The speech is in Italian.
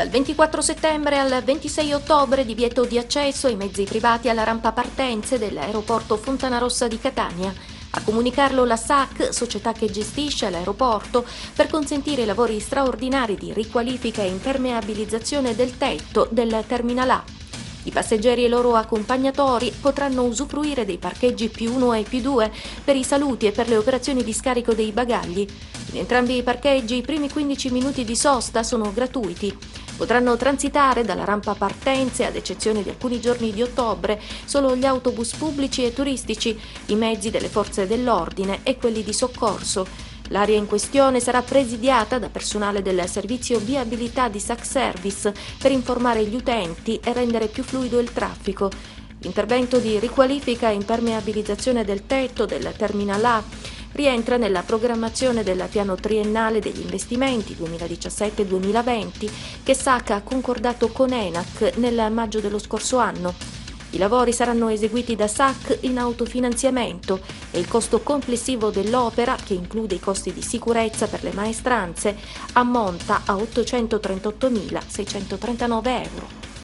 Dal 24 settembre al 26 ottobre divieto di accesso ai mezzi privati alla rampa partenze dell'aeroporto Fontanarossa di Catania. A comunicarlo la SAC, società che gestisce l'aeroporto, per consentire lavori straordinari di riqualifica e impermeabilizzazione del tetto del Terminal A. I passeggeri e i loro accompagnatori potranno usufruire dei parcheggi più 1 e più 2 per i saluti e per le operazioni di scarico dei bagagli. In entrambi i parcheggi i primi 15 minuti di sosta sono gratuiti. Potranno transitare dalla rampa partenze, ad eccezione di alcuni giorni di ottobre, solo gli autobus pubblici e turistici, i mezzi delle forze dell'ordine e quelli di soccorso. L'area in questione sarà presidiata da personale del servizio viabilità di SAC Service per informare gli utenti e rendere più fluido il traffico. L'intervento di riqualifica e impermeabilizzazione del tetto del Terminal A rientra nella programmazione del piano triennale degli investimenti 2017-2020 che SAC ha concordato con ENAC nel maggio dello scorso anno. I lavori saranno eseguiti da SAC in autofinanziamento e il costo complessivo dell'opera, che include i costi di sicurezza per le maestranze, ammonta a 838.639 euro.